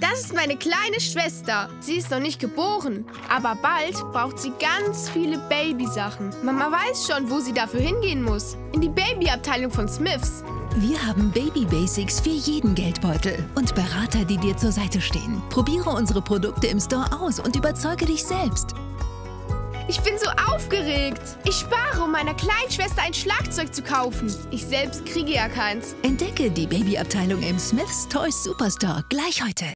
Das ist meine kleine Schwester. Sie ist noch nicht geboren. Aber bald braucht sie ganz viele Babysachen. Mama weiß schon, wo sie dafür hingehen muss. In die Babyabteilung von Smiths. Wir haben Baby Basics für jeden Geldbeutel und Berater, die dir zur Seite stehen. Probiere unsere Produkte im Store aus und überzeuge dich selbst. Ich bin so aufgeregt. Ich spare, um meiner kleinen Schwester ein Schlagzeug zu kaufen. Ich selbst kriege ja keins. Entdecke die Babyabteilung im Smiths Toys Superstore gleich heute.